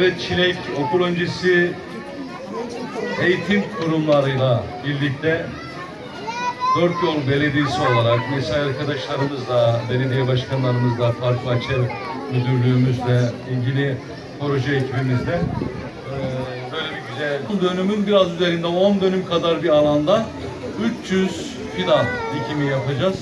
Cennet Çilek okul öncesi eğitim kurumlarıyla birlikte Dört Yol Belediyesi olarak mesai arkadaşlarımızla, belediye başkanlarımızla, park bahçe müdürlüğümüzle, ilgili proje ekibimizle eee, böyle bir güzel dönümün biraz üzerinde 10 dönüm kadar bir alanda 300 fidan dikimi yapacağız.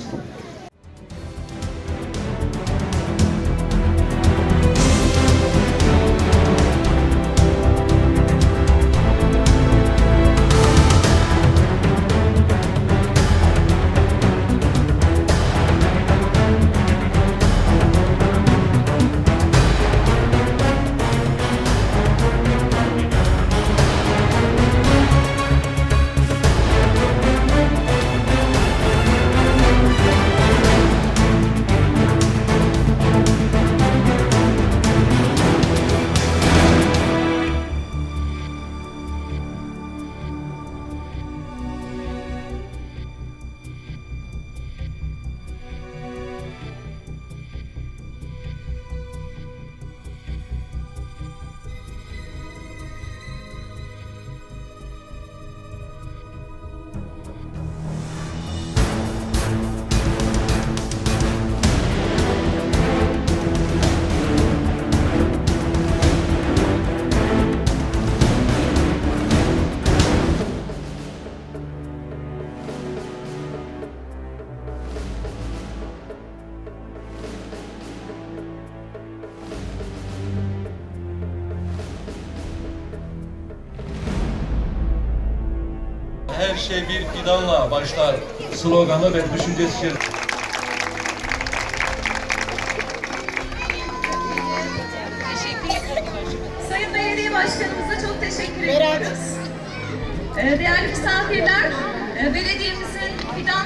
Her şey bir fidanla başlar sloganı ve düşüncesi içerisinde. Sayın Belediye Başkanımıza çok teşekkür ediyoruz. Ee, Değerli misafirler, e, belediyemizin fidan